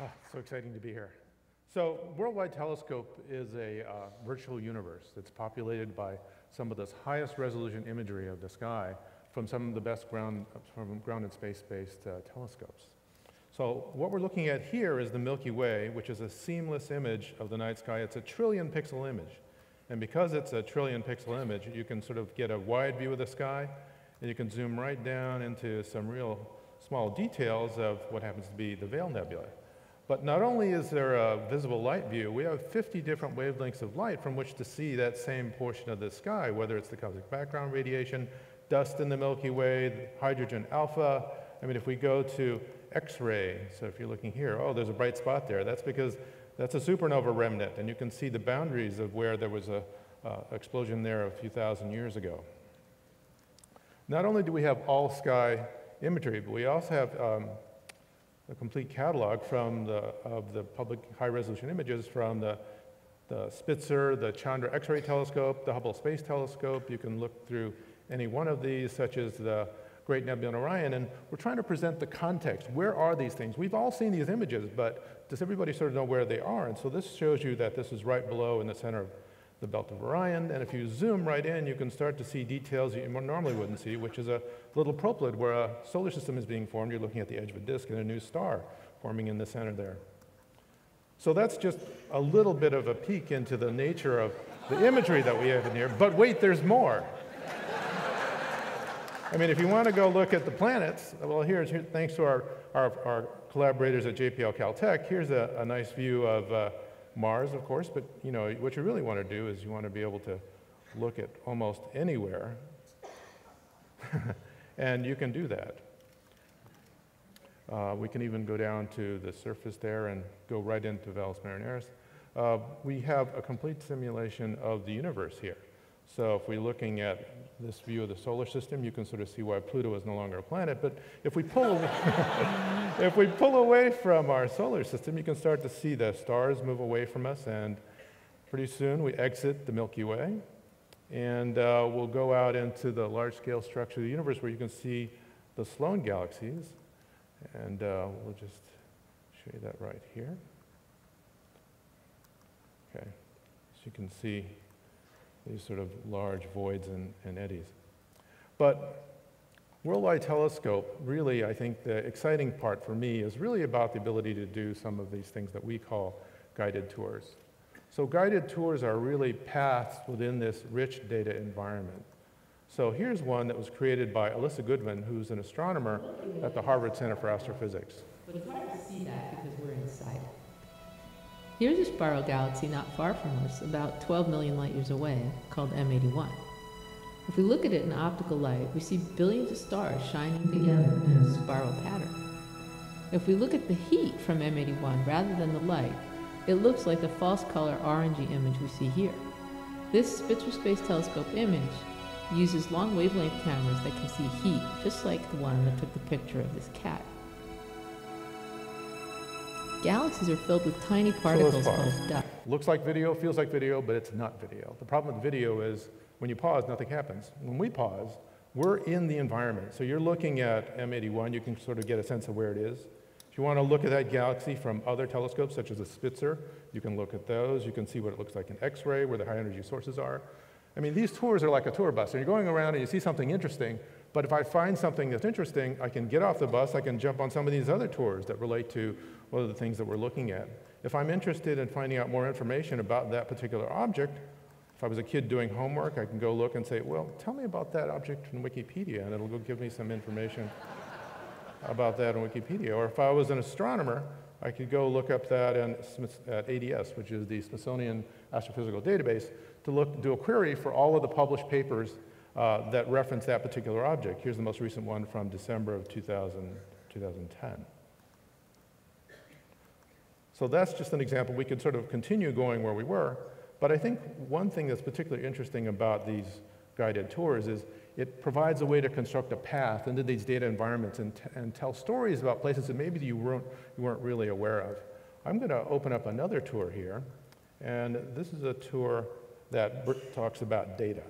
Oh, so exciting to be here. So Worldwide Telescope is a uh, virtual universe that's populated by some of the highest resolution imagery of the sky from some of the best ground, from ground and space-based uh, telescopes. So what we're looking at here is the Milky Way, which is a seamless image of the night sky. It's a trillion pixel image. And because it's a trillion pixel image, you can sort of get a wide view of the sky, and you can zoom right down into some real small details of what happens to be the Veil Nebula. But not only is there a visible light view, we have 50 different wavelengths of light from which to see that same portion of the sky, whether it's the cosmic background radiation, dust in the Milky Way, hydrogen alpha. I mean, if we go to X-ray, so if you're looking here, oh, there's a bright spot there. That's because that's a supernova remnant, and you can see the boundaries of where there was a uh, explosion there a few thousand years ago. Not only do we have all sky imagery, but we also have um, a complete catalog from the, of the public high-resolution images from the, the Spitzer, the Chandra X-ray telescope, the Hubble Space Telescope. You can look through any one of these, such as the Great Nebula in Orion, and we're trying to present the context. Where are these things? We've all seen these images, but does everybody sort of know where they are? And so this shows you that this is right below in the center of the belt of Orion, and if you zoom right in, you can start to see details you normally wouldn't see, which is a little proplyid where a solar system is being formed. You're looking at the edge of a disk and a new star forming in the center there. So that's just a little bit of a peek into the nature of the imagery that we have in here. But wait, there's more. I mean, if you want to go look at the planets, well, here's, here, thanks to our, our, our, collaborators at JPL Caltech, here's a, a nice view of uh, Mars, of course, but you know, what you really want to do is you want to be able to look at almost anywhere, and you can do that. Uh, we can even go down to the surface there and go right into Valles Marineris. Uh, we have a complete simulation of the universe here. So if we're looking at this view of the solar system, you can sort of see why Pluto is no longer a planet. But if we pull if we pull away from our solar system, you can start to see the stars move away from us, and pretty soon we exit the Milky Way, and uh, we'll go out into the large-scale structure of the universe where you can see the Sloan galaxies, and uh, we'll just show you that right here. Okay, so you can see these sort of large voids and, and eddies. But Worldwide Telescope, really, I think the exciting part for me is really about the ability to do some of these things that we call guided tours. So guided tours are really paths within this rich data environment. So here's one that was created by Alyssa Goodman, who's an astronomer at the Harvard Center for Astrophysics. But it's hard to see that because we're inside. Here's a spiral galaxy not far from us, about 12 million light years away, called M81. If we look at it in optical light, we see billions of stars shining together in a spiral pattern. If we look at the heat from M81 rather than the light, it looks like the false color orangey image we see here. This Spitzer Space Telescope image uses long wavelength cameras that can see heat, just like the one that took the picture of this cat. Galaxies are filled with tiny particles so called dust. Looks like video, feels like video, but it's not video. The problem with video is when you pause, nothing happens. When we pause, we're in the environment. So you're looking at M81, you can sort of get a sense of where it is. If you want to look at that galaxy from other telescopes, such as the Spitzer, you can look at those. You can see what it looks like in X-ray, where the high energy sources are. I mean, these tours are like a tour bus. And you're going around and you see something interesting, but if I find something that's interesting, I can get off the bus, I can jump on some of these other tours that relate to one of the things that we're looking at. If I'm interested in finding out more information about that particular object, if I was a kid doing homework, I can go look and say, well, tell me about that object in Wikipedia, and it'll go give me some information about that in Wikipedia. Or if I was an astronomer, I could go look up that in, at ADS, which is the Smithsonian Astrophysical Database, to look, do a query for all of the published papers uh, that reference that particular object. Here's the most recent one from December of 2000, 2010. So that's just an example. We could sort of continue going where we were, but I think one thing that's particularly interesting about these guided tours is it provides a way to construct a path into these data environments and, and tell stories about places that maybe you weren't, you weren't really aware of. I'm going to open up another tour here, and this is a tour that talks about data.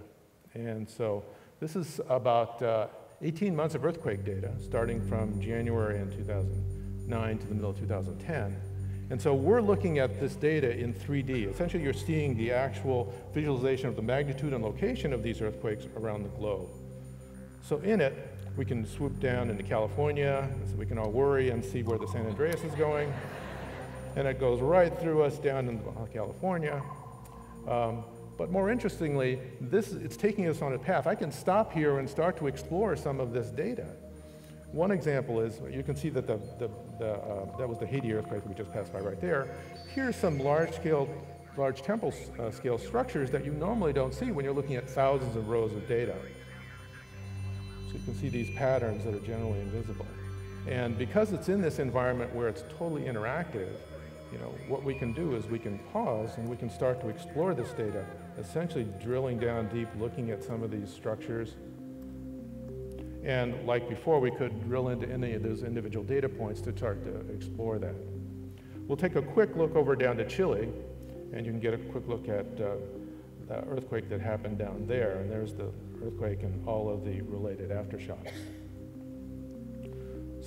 And so this is about uh, 18 months of earthquake data, starting from January in 2009 to the middle of 2010. And so we're looking at this data in 3D. Essentially, you're seeing the actual visualization of the magnitude and location of these earthquakes around the globe. So in it, we can swoop down into California, so we can all worry and see where the San Andreas is going. And it goes right through us down into California. Um, but more interestingly, this, it's taking us on a path. I can stop here and start to explore some of this data. One example is, you can see that the, the, the uh, that was the Haiti earthquake we just passed by right there. Here's some large scale, large temple uh, scale structures that you normally don't see when you're looking at thousands of rows of data. So you can see these patterns that are generally invisible. And because it's in this environment where it's totally interactive, you know, what we can do is we can pause and we can start to explore this data, essentially drilling down deep, looking at some of these structures. And like before, we could drill into any of those individual data points to start to explore that. We'll take a quick look over down to Chile, and you can get a quick look at uh, the earthquake that happened down there. And there's the earthquake and all of the related aftershocks.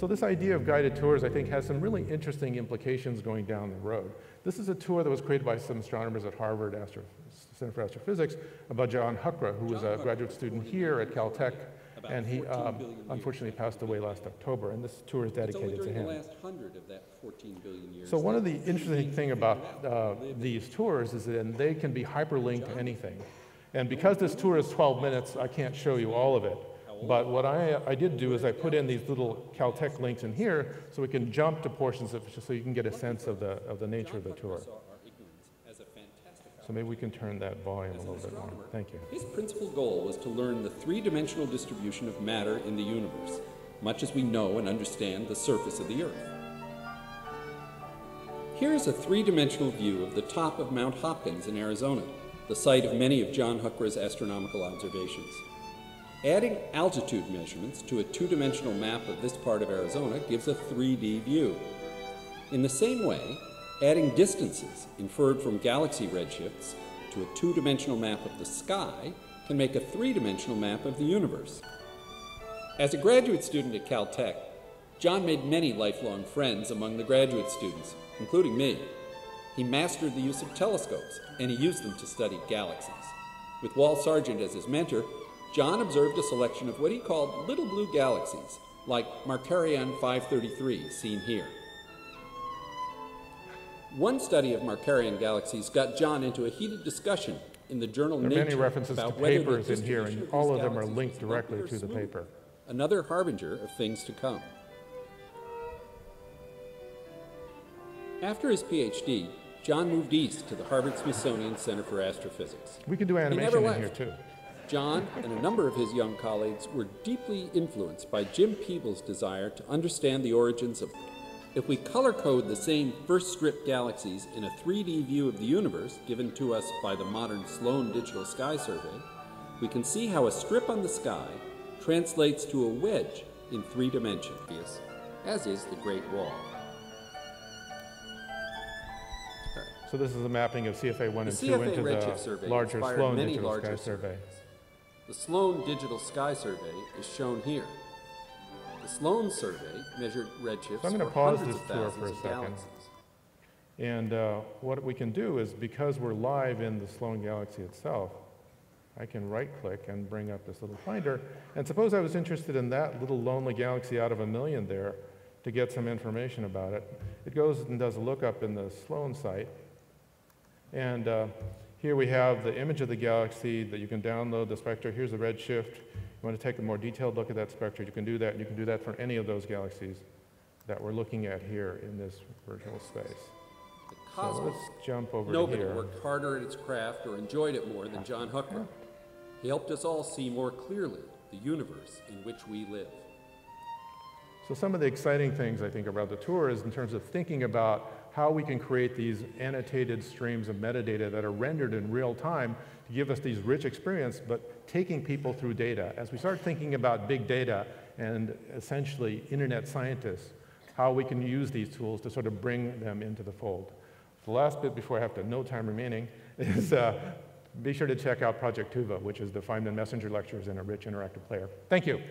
So this idea of guided tours, I think, has some really interesting implications going down the road. This is a tour that was created by some astronomers at Harvard Astro Center for Astrophysics about John Huchra, who was a graduate student here at Caltech, and he um, unfortunately passed away last October, and this tour is dedicated to him. So one of the interesting thing about uh, these tours is that they can be hyperlinked to anything. And because this tour is 12 minutes, I can't show you all of it. But what I, I did do is I put in these little Caltech links in here so we can jump to portions of so you can get a sense of the, of the nature of the tour. So maybe we can turn that volume a little bit more. Thank you. His principal goal was to learn the three-dimensional distribution of matter in the universe, much as we know and understand the surface of the Earth. Here is a three-dimensional view of the top of Mount Hopkins in Arizona, the site of many of John Huchra's astronomical observations. Adding altitude measurements to a two-dimensional map of this part of Arizona gives a 3D view. In the same way, adding distances inferred from galaxy redshifts to a two-dimensional map of the sky can make a three-dimensional map of the universe. As a graduate student at Caltech, John made many lifelong friends among the graduate students, including me. He mastered the use of telescopes, and he used them to study galaxies. With Wal Sargent as his mentor, John observed a selection of what he called little blue galaxies, like Markarian 533, seen here. One study of Markarian galaxies got John into a heated discussion in the journal There are Nature many references to about whether the papers in here, and all of them are linked directly to the paper. Another harbinger of things to come. After his PhD, John moved east to the Harvard Smithsonian Center for Astrophysics. We can do never animation in here too. John and a number of his young colleagues were deeply influenced by Jim Peebles' desire to understand the origins of. If we color code the same first strip galaxies in a 3D view of the universe given to us by the modern Sloan Digital Sky Survey, we can see how a strip on the sky translates to a wedge in three dimensions, as is the Great Wall. So this is a mapping of CFA 1 The and 2 into the larger Sloan Digital Sky larger Survey. The Sloan Digital Sky Survey is shown here. The Sloan survey measured redshifts So I'm gonna for pause hundreds this of tour thousands for a of second. galaxies. And uh, what we can do is, because we're live in the Sloan Galaxy itself, I can right-click and bring up this little finder. And suppose I was interested in that little lonely galaxy out of a million there to get some information about it. It goes and does a lookup in the Sloan site. And uh, here we have the image of the galaxy that you can download the spectra. Here's the redshift. You want to take a more detailed look at that spectra, you can do that. And you can do that for any of those galaxies that we're looking at here in this virtual space. The So let's jump over Nobody here. worked harder at its craft or enjoyed it more than John Huchra. He helped us all see more clearly the universe in which we live. So some of the exciting things I think about the tour is in terms of thinking about how we can create these annotated streams of metadata that are rendered in real time to give us these rich experience, but taking people through data. As we start thinking about big data and essentially internet scientists, how we can use these tools to sort of bring them into the fold. The last bit before I have to, no time remaining, is uh, be sure to check out Project Tuva, which is the Feynman Messenger lectures in a rich interactive player. Thank you.